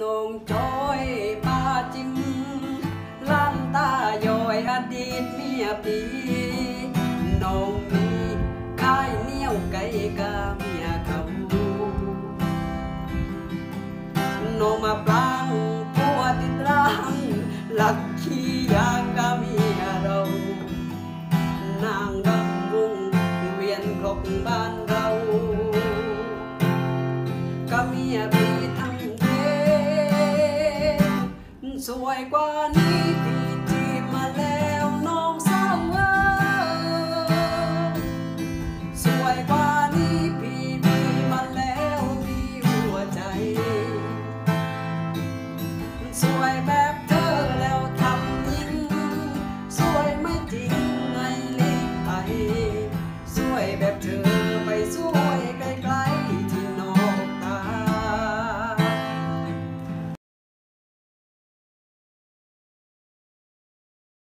น้องจอยป้าจิมล้านตาย้อยอดีตเมียปีนงมีกายเหนียวไก่กาเมียเขานงมาปลางผัวติดร่างหลักขี้ยางกาเมียเรา นางรำวงเวียนครบบ้านเราก็เมียพี่ทั้ง วยกว่านี้พี่จีมาแล้วน้องสาวเออสวยกว่านี้พี่มีมาแล้วมีหัวใจ สวยแบบเธอแล้วทำยิงสวยไม่จริงไงรีไป สวยแบบเธอ